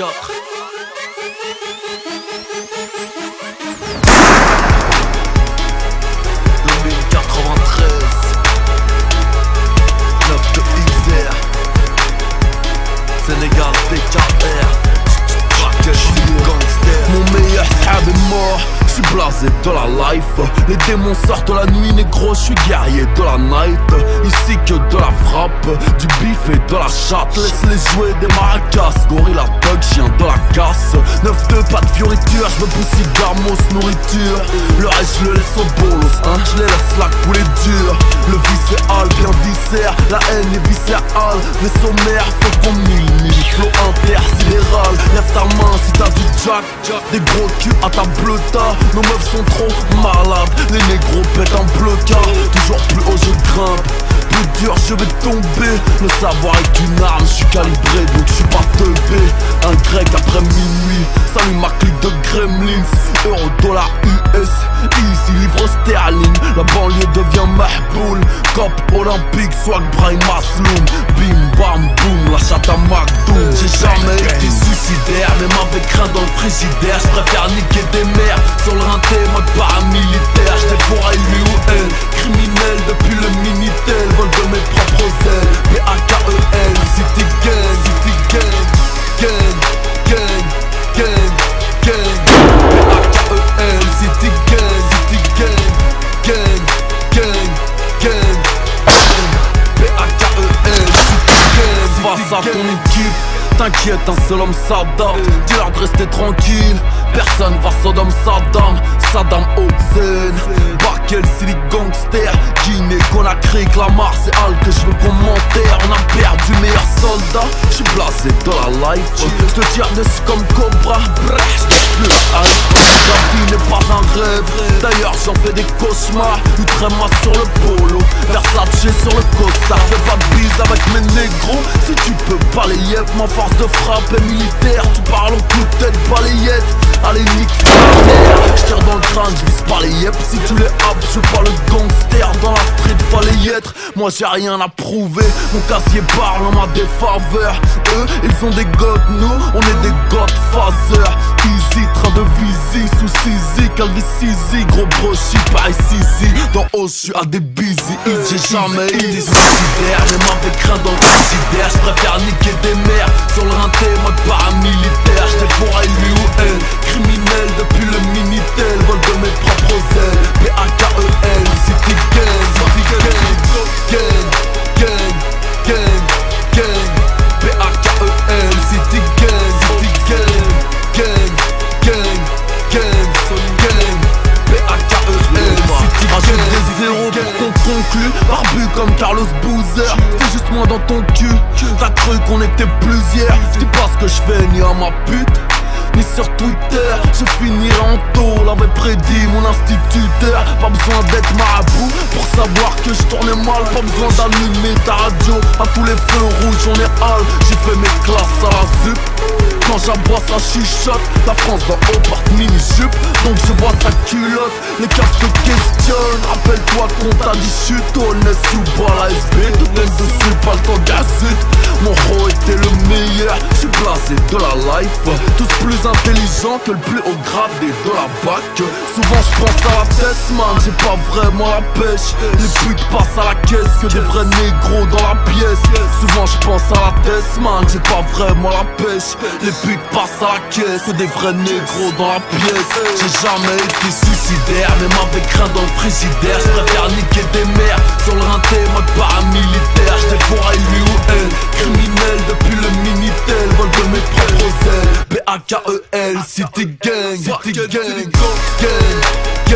叫 suis blasé de la life. Les démons sortent la nuit négro Je suis guerrier de la night. Ici que de la frappe Du bif et de la chatte. Laisse-les jouer des maracas Gorilla thug, chien de la casse. 9-2 pas de fioriture Je me pousse gamos nourriture. Le reste je le laisse au bolos hein Je les laisse là couler dur Le viscéral bien viscère La haine est viscérale. Vaisseau mère faut qu'on si t'as du jack. Des gros culs à ta bleuta. Nos meufs sont trop malades. Les négros pètent un blocard. Toujours plus haut je grimpe. Plus dur je vais tomber. Le savoir est une arme. Je suis calibré donc je suis pas teubé. Un grec après minuit. Salut ma clique de gremlins. Euro, dollar, US Easy, livre sterling Cop olympique, swag, brain, masloum Bim, bam, boum, la chatte à McDoom J'ai jamais été suicidaire Même avec rien dans le frigidaire. Je préfère niquer des mères Sur le T'inquiète, un seul homme s'adapte. Dis-leur de rester tranquille. Personne va Sodom Saddam. Saddam Hussein Bakel, Silly Gangster. Guinée, Conakry, Clamart C'est Al que je veux commenter. On a perdu meilleur soldat J'suis blasé de la life. Je te tire dessus comme Cobra. Bref, plus la La vie n'est pas un rêve. D'ailleurs j'en fais des cauchemars. Outre-moi sur le polo Versace sur le costard. Fais pas de bise avec mes négros. Si tu peux pas les yep Ma force de frappe est militaire. Tu parles en coup de tête balayette. Allez nique ta mère. J'tire dans le crâne, j'vise pas les yep. Si tu les haps, je pas le gangster Moi j'ai rien à prouver. Mon casier parle en ma défaveur. Eux, ils ont des gods, nous on est des godfathers Easy, train de visy, sous Sisi Calvi Sisi, gros bro, j'suis pas ici Dans haut, j'suis à des busy. J'ai jamais été suicidaire Même avec rien dans le frigidaire J'préfère niquer des mères. Sur le rinté, mode paramilitaire pour lui ou elle Criminel qu'on était plusieurs. C'est pas ce que je fais ni à ma pute ni sur Twitter. Je finirai en taux, l'avait prédit mon instituteur. Pas besoin d'être marabout pour savoir que je tournais mal. Pas besoin d'allumer ta radio. À tous les feux rouges on est hall J'ai fait mes classes à la quand j'aboie ça chuchote La France d'en haut porte mini-jupe Donc je vois sa culotte Les casques questionnent. Rappelle-toi qu'on t'a dit chute Honnête sous bois la SB est dessus, pas le temps gazette. Mon ro était le meilleur Je suis blasé de la life. Tous plus intelligents que le plus haut gradé de la bac. Souvent je pense à la tête man J'ai pas vraiment la pêche. Les putes passent à la caisse Que des vrais négros dans la pièce. Souvent je pense à la tête man J'ai pas vraiment la pêche. Les putes passent à la caisse. Que des vrais négros dans la pièce. J'ai jamais été suicidaire Même avec rien dans le frigidaire. Je préfère niquer des mères Sur le rinté mode paramilitaire. J'étais pour lui ou elle Criminel depuis le Minitel. Vol de mes propres ailes. B-A-K-E-L City gang City Gang Gang